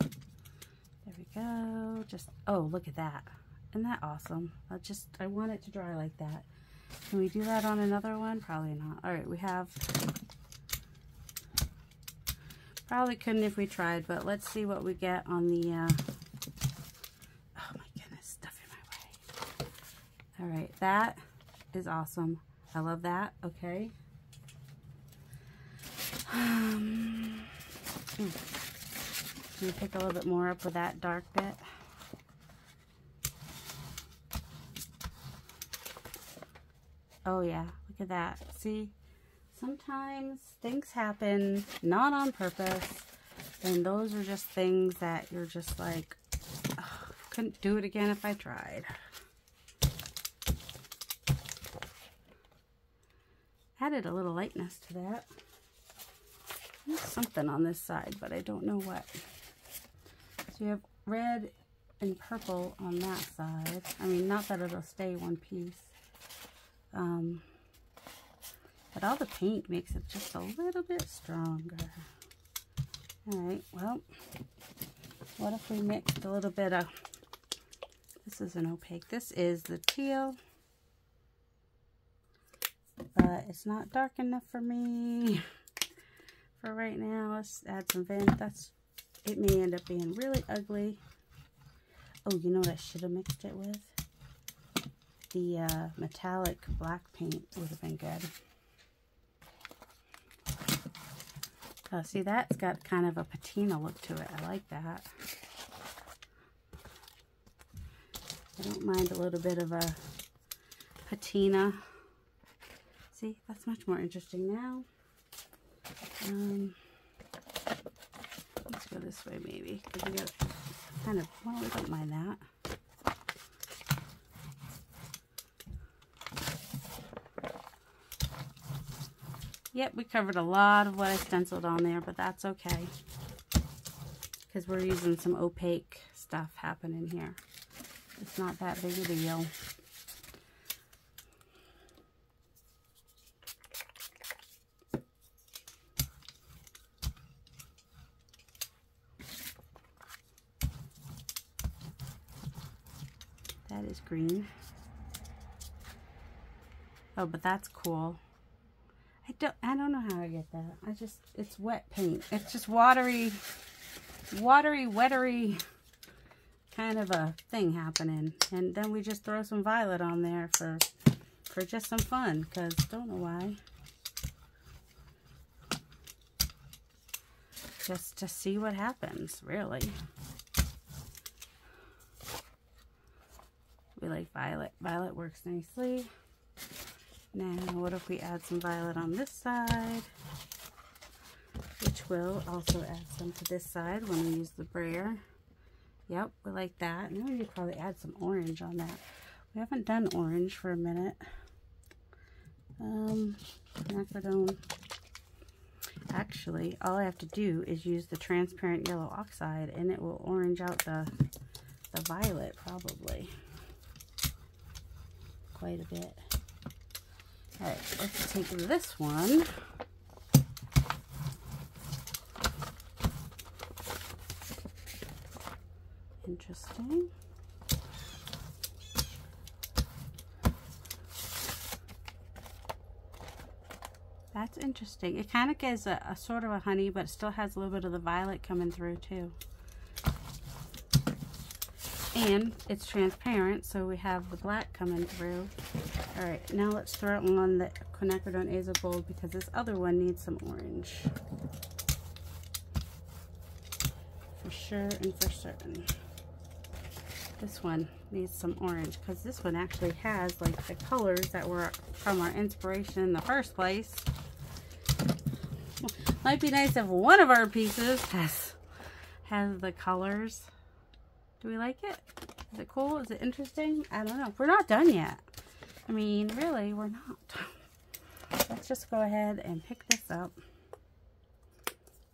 There we go. Just, oh, look at that. Isn't that awesome? I just, I want it to dry like that. Can we do that on another one? Probably not. All right, we have Probably couldn't if we tried, but let's see what we get on the, uh, oh my goodness, stuff in my way. All right, that is awesome. I love that, okay. Um, ooh. Can you pick a little bit more up with that dark bit? Oh yeah, look at that. See? sometimes things happen not on purpose and those are just things that you're just like oh, couldn't do it again if I tried. Added a little lightness to that. There's something on this side but I don't know what. So you have red and purple on that side. I mean not that it'll stay one piece um, but all the paint makes it just a little bit stronger. Alright, well, what if we mixed a little bit of, this is an opaque, this is the teal, but it's not dark enough for me for right now. Let's add some vent. That's, it may end up being really ugly. Oh, you know what I should have mixed it with? The uh, metallic black paint would have been good. Oh, see, that's got kind of a patina look to it. I like that. I don't mind a little bit of a patina. See, that's much more interesting now. Um, let's go this way maybe, kind of, well, we don't mind that. Yep, we covered a lot of what I stenciled on there, but that's okay. Because we're using some opaque stuff happening here. It's not that big a deal. That is green. Oh, but that's cool. I don't, I don't know how I get that. I just, it's wet paint. It's just watery, watery, wettery kind of a thing happening. And then we just throw some violet on there for, for just some fun, because don't know why. Just to see what happens, really. We like violet. Violet works nicely. Now, what if we add some violet on this side? Which will also add some to this side when we use the brayer. Yep, we like that. Now we could probably add some orange on that. We haven't done orange for a minute. Um, Nacridone. Actually, all I have to do is use the transparent yellow oxide and it will orange out the, the violet probably quite a bit. Alright, let's take this one. Interesting. That's interesting. It kind of gives a, a, sort of a honey, but it still has a little bit of the violet coming through too. And it's transparent, so we have the black coming through. All right, now let's throw on the quinacridone Azo Gold because this other one needs some orange. For sure and for certain. This one needs some orange because this one actually has like the colors that were from our inspiration in the first place. Might be nice if one of our pieces has has the colors. Do we like it? Is it cool? Is it interesting? I don't know. We're not done yet. I mean, really, we're not. Let's just go ahead and pick this up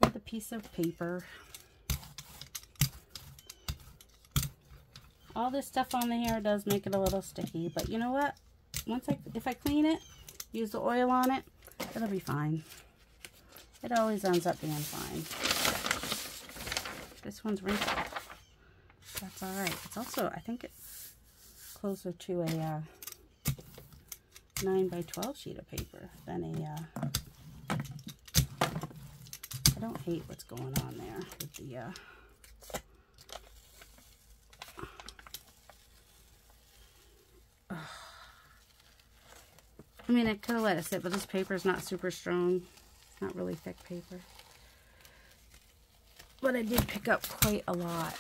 with a piece of paper. all this stuff on the hair does make it a little sticky, but you know what? Once I, if I clean it, use the oil on it, it'll be fine. It always ends up being fine. This one's wrinkled. That's all right. It's also, I think it's closer to a uh, 9 by 12 sheet of paper than a, uh, I don't hate what's going on there with the, uh, I mean, I could have let it sit, but this paper is not super strong. It's not really thick paper. But I did pick up quite a lot.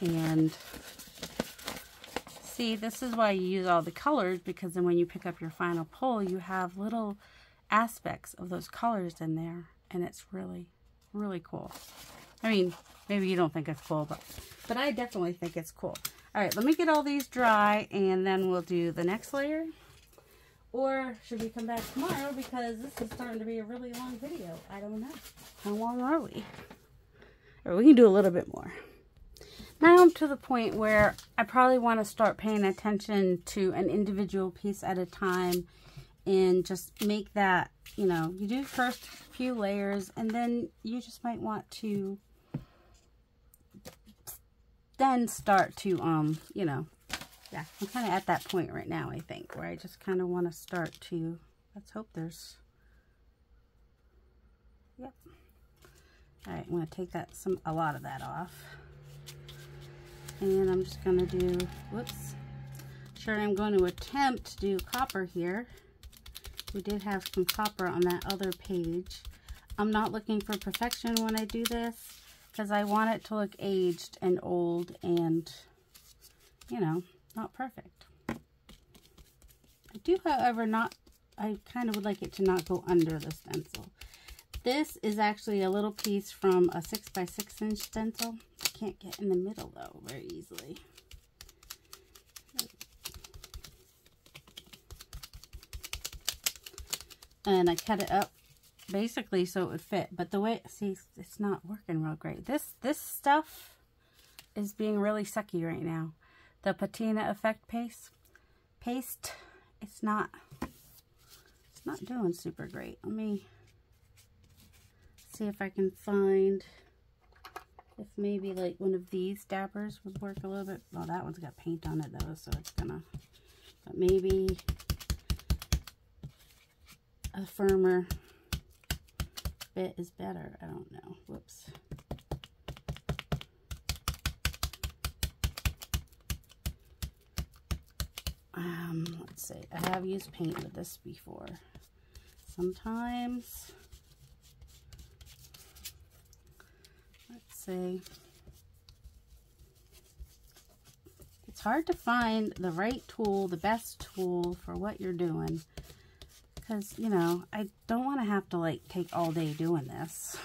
And see, this is why you use all the colors, because then when you pick up your final pull, you have little aspects of those colors in there. And it's really, really cool. I mean, maybe you don't think it's cool, but, but I definitely think it's cool. All right, let me get all these dry, and then we'll do the next layer. Or should we come back tomorrow because this is starting to be a really long video? I don't know. How long are we? Or we can do a little bit more. Now I'm to the point where I probably want to start paying attention to an individual piece at a time and just make that, you know, you do first few layers and then you just might want to then start to, um, you know, yeah, I'm kind of at that point right now, I think, where I just kind of want to start to, let's hope there's, yep. All right, I'm going to take that, some, a lot of that off. And I'm just going to do, whoops, sure I'm going to attempt to do copper here. We did have some copper on that other page. I'm not looking for perfection when I do this because I want it to look aged and old and, you know, not perfect. I do, however, not, I kind of would like it to not go under the stencil. This is actually a little piece from a 6 by 6 inch stencil. I can't get in the middle, though, very easily. And I cut it up basically so it would fit. But the way, see, it's not working real great. This, this stuff is being really sucky right now the patina effect paste paste it's not it's not doing super great let me see if I can find if maybe like one of these dabbers would work a little bit. Well that one's got paint on it though so it's gonna but maybe a firmer bit is better. I don't know. Whoops. Um, let's see, I have used paint with this before. Sometimes, let's it's hard to find the right tool, the best tool for what you're doing. Because, you know, I don't want to have to, like, take all day doing this.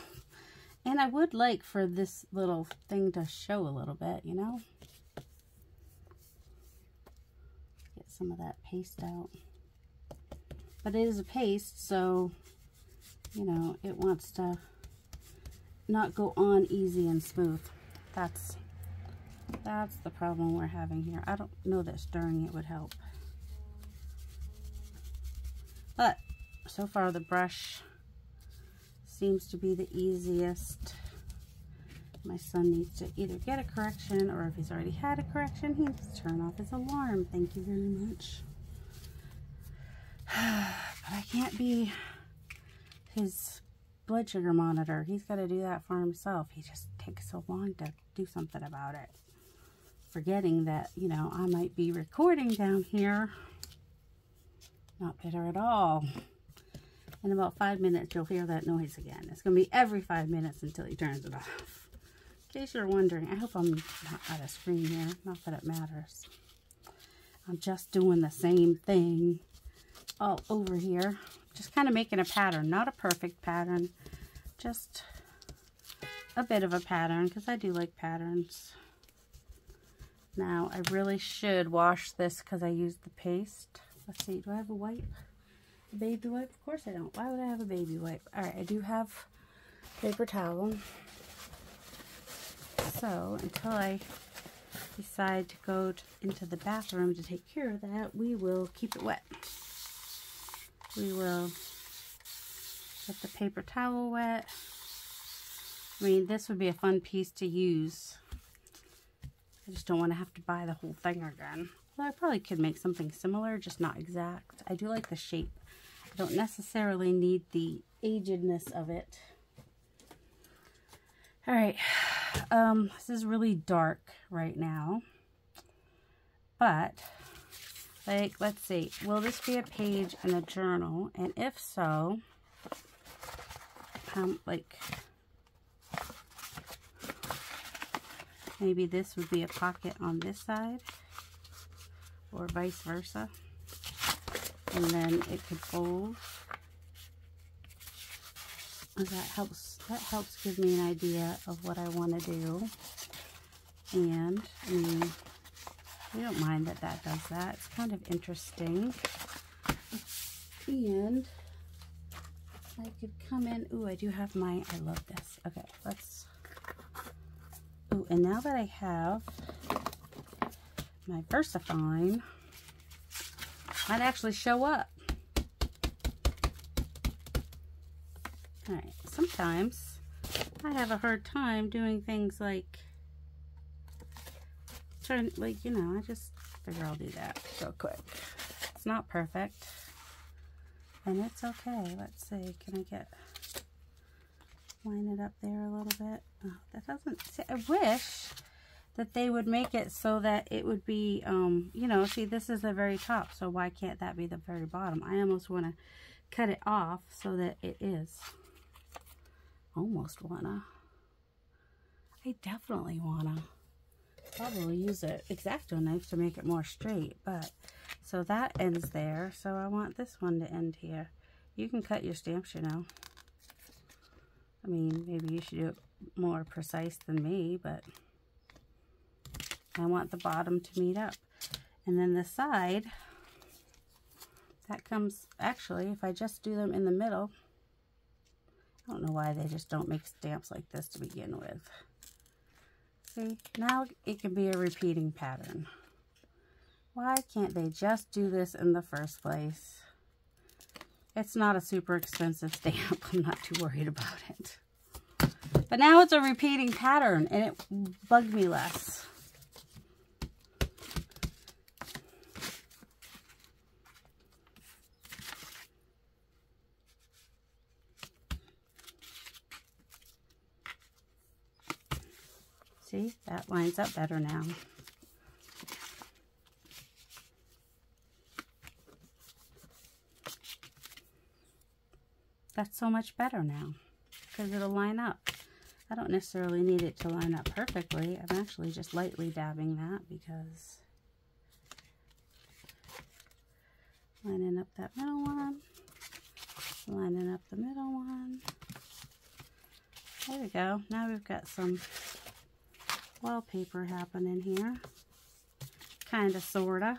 And I would like for this little thing to show a little bit, you know? Get some of that paste out. But it is a paste, so, you know, it wants to not go on easy and smooth. That's, that's the problem we're having here. I don't know that stirring it would help. But, so far the brush seems to be the easiest my son needs to either get a correction or if he's already had a correction, he needs to turn off his alarm. Thank you very much. but I can't be his blood sugar monitor. He's got to do that for himself. He just takes so long to do something about it. Forgetting that, you know, I might be recording down here. Not bitter at all. In about five minutes, you'll hear that noise again. It's going to be every five minutes until he turns it off. In case you're wondering, I hope I'm not out of screen here. Not that it matters. I'm just doing the same thing all over here. Just kind of making a pattern. Not a perfect pattern. Just a bit of a pattern because I do like patterns. Now, I really should wash this because I used the paste. Let's see, do I have a wipe? A baby wipe? Of course I don't. Why would I have a baby wipe? Alright, I do have paper towel. So until I decide to go to, into the bathroom to take care of that, we will keep it wet. We will get the paper towel wet. I mean, this would be a fun piece to use. I just don't want to have to buy the whole thing again. Well, I probably could make something similar, just not exact. I do like the shape. I don't necessarily need the agedness of it. All right, um, this is really dark right now, but like, let's see, will this be a page in a journal? And if so, um, like, maybe this would be a pocket on this side or vice versa. And then it could fold. That helps that helps give me an idea of what I want to do. And I mean, we don't mind that that does that. It's kind of interesting. And I could come in. Ooh, I do have my, I love this. Okay, let's, ooh, and now that I have my VersaFine, might actually show up. Alright, sometimes I have a hard time doing things like trying, like, you know, I just figure I'll do that real quick. It's not perfect. And it's okay. Let's see, can I get, line it up there a little bit? Oh, that doesn't, see, I wish that they would make it so that it would be, um, you know, see, this is the very top, so why can't that be the very bottom? I almost want to cut it off so that it is almost wanna. I definitely wanna. Probably use an X-Acto knife to make it more straight, but so that ends there. So I want this one to end here. You can cut your stamps, you know. I mean, maybe you should do it more precise than me, but I want the bottom to meet up. And then the side, that comes, actually, if I just do them in the middle, I don't know why they just don't make stamps like this to begin with. See, now it can be a repeating pattern. Why can't they just do this in the first place? It's not a super expensive stamp. I'm not too worried about it. But now it's a repeating pattern and it bugged me less. See, that lines up better now. That's so much better now because it'll line up. I don't necessarily need it to line up perfectly. I'm actually just lightly dabbing that because lining up that middle one, lining up the middle one. There we go. Now we've got some wallpaper happening here. Kind of, sort of.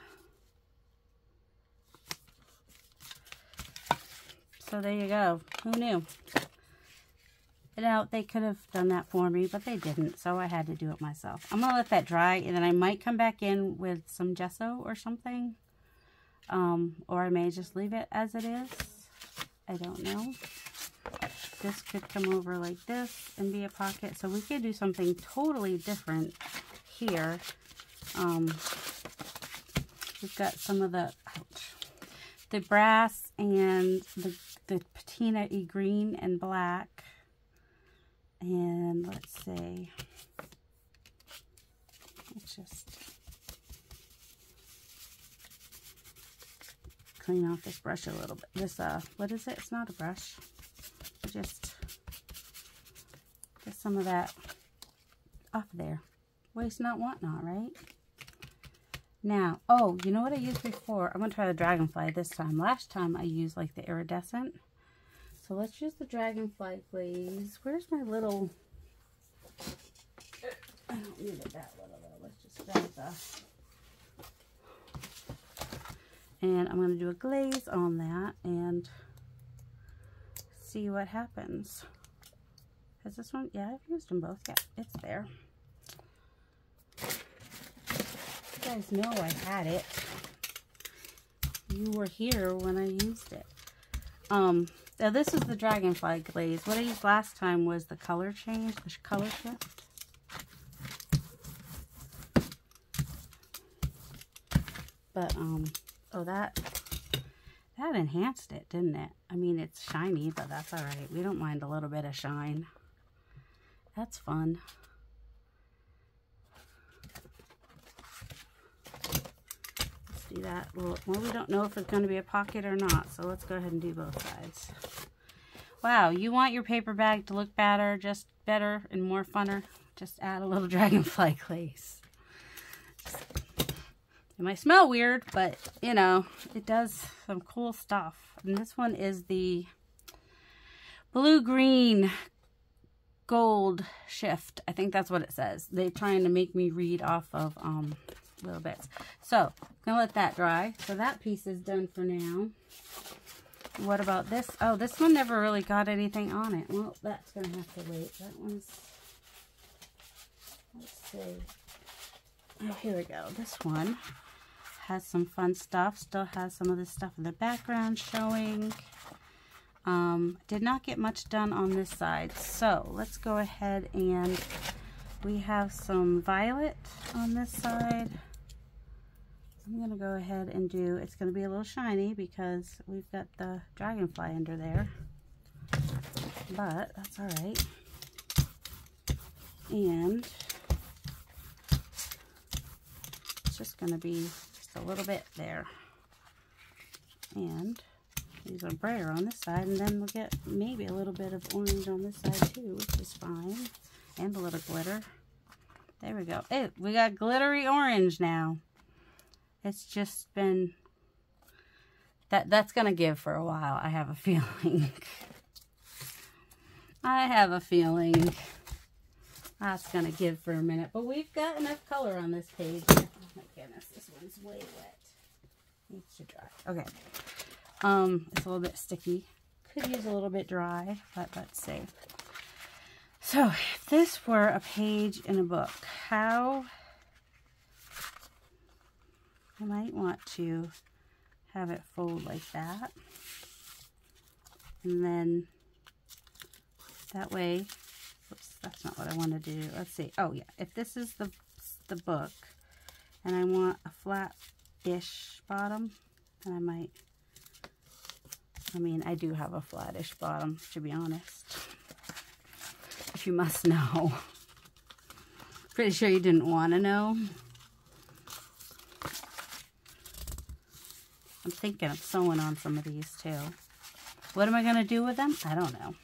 So there you go. Who knew? Now, they could have done that for me, but they didn't, so I had to do it myself. I'm going to let that dry, and then I might come back in with some gesso or something. Um, or I may just leave it as it is. I don't know this could come over like this and be a pocket. So we could do something totally different here. Um, we've got some of the, ouch, the brass and the, the patina green and black. And let's see, let's just clean off this brush a little bit. This, uh, what is it? It's not a brush just get some of that off there. Waste not, want not, right? Now, oh, you know what I used before? I'm going to try the Dragonfly this time. Last time I used like the iridescent. So let's use the Dragonfly, please. Where's my little... I don't need it that little though. Let's just grab the... And I'm going to do a glaze on that and see what happens. Is this one? Yeah, I've used them both. Yeah, it's there. You guys know I had it. You were here when I used it. Um, now this is the Dragonfly glaze. What I used last time was the color change, the color shift. But, um, oh, that, that enhanced it, didn't it? I mean, it's shiny, but that's all right. We don't mind a little bit of shine. That's fun. Let's do that. Well, well, we don't know if it's going to be a pocket or not, so let's go ahead and do both sides. Wow, you want your paper bag to look better, just better and more funner? Just add a little dragonfly glaze. It might smell weird, but, you know, it does some cool stuff. And this one is the blue-green gold shift. I think that's what it says. They're trying to make me read off of um, little bits. So, I'm going to let that dry. So that piece is done for now. What about this? Oh, this one never really got anything on it. Well, that's going to have to wait. That one's, let's see. Oh, here we go. This one has some fun stuff. Still has some of this stuff in the background showing. Um, did not get much done on this side. So let's go ahead and we have some violet on this side. I'm going to go ahead and do, it's going to be a little shiny because we've got the dragonfly under there. But that's all right. And it's just going to be a little bit there. And use a brayer on this side, and then we'll get maybe a little bit of orange on this side too, which is fine. And a little glitter. There we go. Hey, we got glittery orange now. It's just been... That, that's going to give for a while, I have a feeling. I have a feeling that's going to give for a minute. But we've got enough color on this page my goodness, this one's way wet. Needs to dry. Okay. Um, it's a little bit sticky. Could use a little bit dry, but let's see. So, if this were a page in a book, how I might want to have it fold like that. And then that way, oops, that's not what I want to do. Let's see. Oh, yeah. If this is the, the book, and I want a flat-ish bottom. And I might I mean I do have a flattish bottom to be honest. If you must know. Pretty sure you didn't want to know. I'm thinking of sewing on some of these too. What am I going to do with them? I don't know.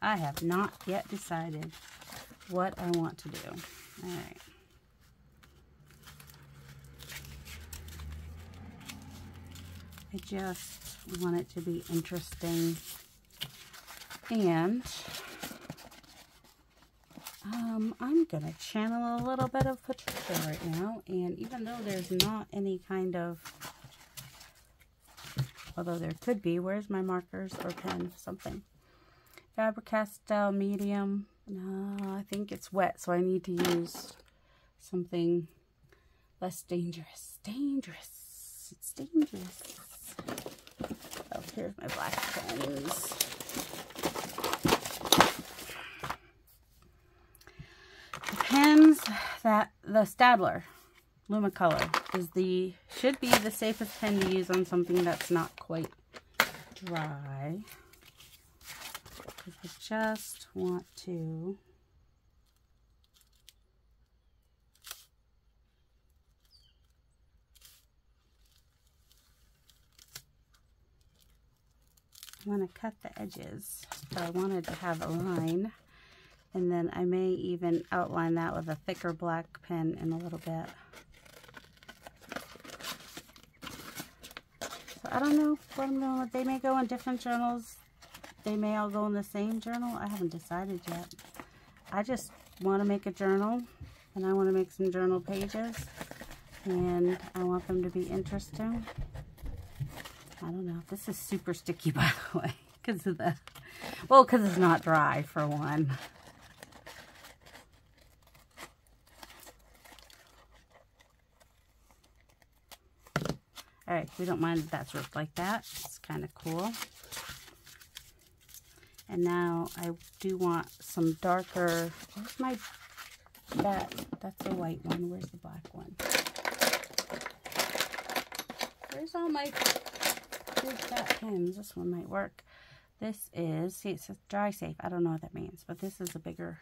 I have not yet decided what I want to do. All right I just want it to be interesting. And um, I'm going to channel a little bit of Patricia right now. And even though there's not any kind of, although there could be, where's my markers or pen? Something. Faber-Castell medium. No, I think it's wet, so I need to use something less dangerous. Dangerous. It's dangerous. Oh, here's my black pens. The pens that the Staedtler Lumicolor is the should be the safest pen to use on something that's not quite dry. I just want to I want to cut the edges. So I wanted to have a line. And then I may even outline that with a thicker black pen in a little bit. So I don't know what I'm going with. They may go in different journals. They may all go in the same journal. I haven't decided yet. I just want to make a journal. And I want to make some journal pages. And I want them to be interesting. I don't know. This is super sticky, by the way, because of the, well, because it's not dry, for one. All right, we don't mind that that's ripped like that. It's kind of cool. And now I do want some darker, where's my, that, that's a white one. Where's the black one? Where's all my This one might work. This is, see it says dry safe. I don't know what that means, but this is a bigger,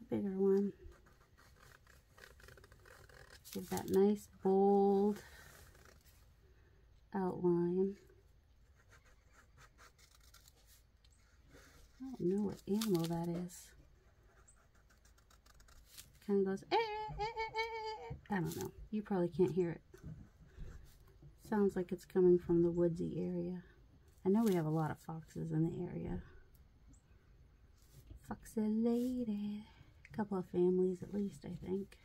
a bigger one. Give that nice bold outline. I don't know what animal that is. Kind of goes, eh, eh, eh, I don't know. You probably can't hear it. Sounds like it's coming from the woodsy area. I know we have a lot of foxes in the area. Foxy lady. A couple of families at least, I think.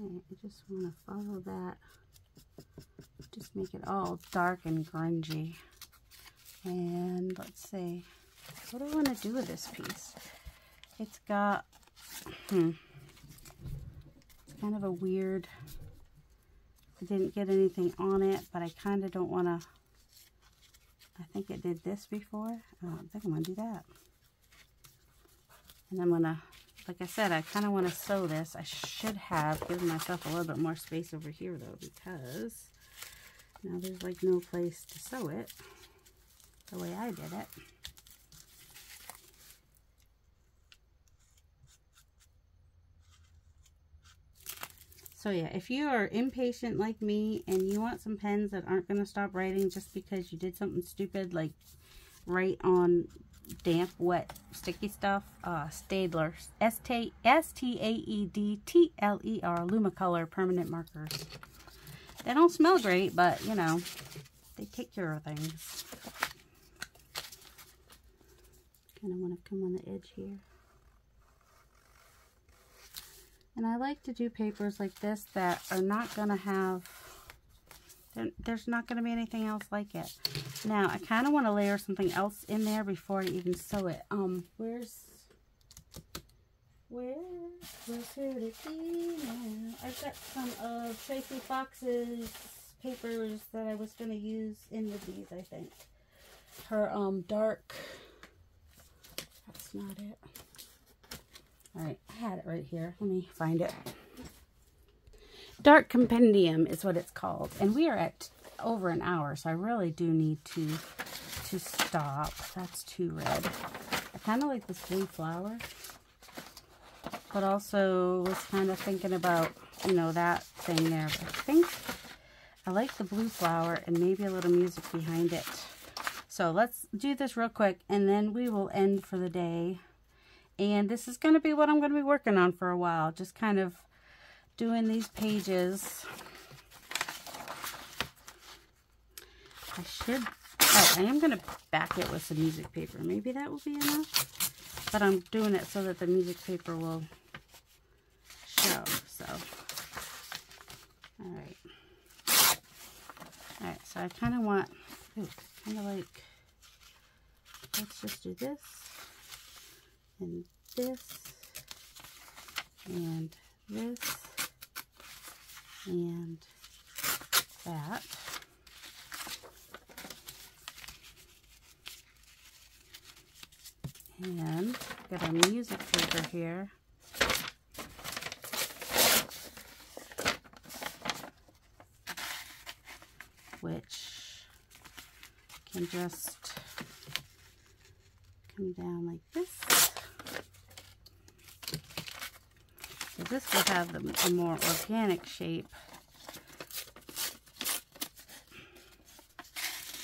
I just want to follow that. Just make it all dark and grungy. And let's see. What do I want to do with this piece? It's got, hmm, kind of a weird, I didn't get anything on it, but I kind of don't want to, I think it did this before. Oh, I think I'm going to do that. And I'm going to, like I said, I kind of want to sew this. I should have given myself a little bit more space over here, though, because now there's like no place to sew it the way I did it. So yeah, if you are impatient like me and you want some pens that aren't going to stop writing just because you did something stupid like write on damp, wet, sticky stuff, uh, Staedtler, S-T-A-E-D-T-L-E-R, Lumocolor permanent markers. They don't smell great, but you know, they take care of things. Kind of want to come on the edge here. And I like to do papers like this that are not going to have, there's not going to be anything else like it. Now, I kind of want to layer something else in there before I even sew it. Um, where's, where, where's now? I've got some of Tracy Fox's papers that I was going to use in with these, I think. Her, um, dark, that's not it. All right, I had it right here. Let me find it. Dark Compendium is what it's called. And we are at over an hour, so I really do need to to stop. That's too red. I kind of like this blue flower. But also was kind of thinking about, you know, that thing there. But I think I like the blue flower and maybe a little music behind it. So let's do this real quick and then we will end for the day. And this is going to be what I'm going to be working on for a while. Just kind of doing these pages. I should, oh, I am going to back it with some music paper. Maybe that will be enough. But I'm doing it so that the music paper will show. So, all right. All right, so I kind of want, kind of like, let's just do this and this and this and that. And got a music paper here. Which can just come down like this. This will have the, a more organic shape.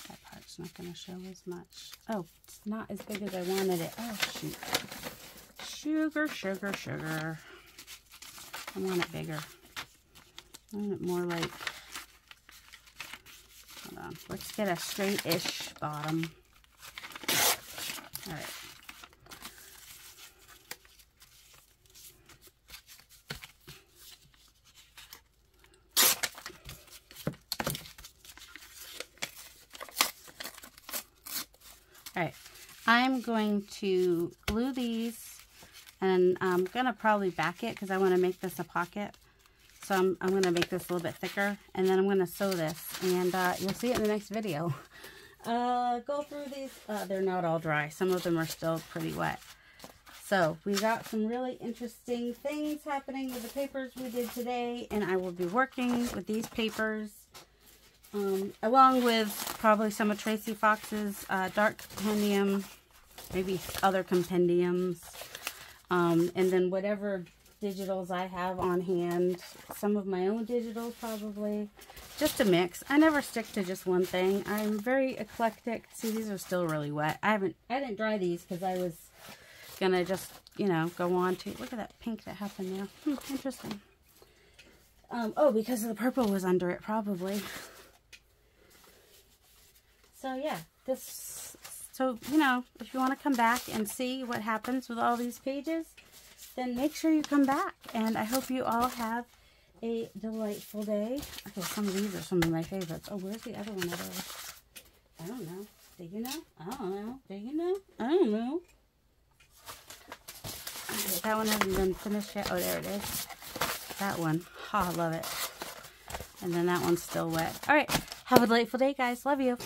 That part's not going to show as much. Oh, it's not as big as I wanted it. Oh, shoot. Sugar, sugar, sugar. I want it bigger. I want it more like... Hold on. Let's get a straight-ish bottom. All right. I'm to glue these And I'm going to probably back it because I want to make this a pocket. So I'm, I'm going to make this a little bit thicker. And then I'm going to sew this. And uh, you'll see it in the next video. Uh, go through these. Uh, they're not all dry. Some of them are still pretty wet. So we got some really interesting things happening with the papers we did today. And I will be working with these papers. Um, along with probably some of Tracy Fox's uh, dark compendium. Maybe other compendiums. Um, and then whatever digitals I have on hand. Some of my own digitals probably. Just a mix. I never stick to just one thing. I'm very eclectic. See, these are still really wet. I haven't, I didn't dry these because I was gonna just, you know, go on to, look at that pink that happened there. Hmm, interesting. Um, oh, because the purple was under it, probably. So, yeah, this, so, you know, if you want to come back and see what happens with all these pages, then make sure you come back. And I hope you all have a delightful day. Okay, some of these are some of my favorites. Oh, where's the other one? I don't know. Do you know? I don't know. Do you know? I don't know. Okay, that one hasn't been finished yet. Oh, there it is. That one. Oh, I love it. And then that one's still wet. All right. Have a delightful day, guys. Love you.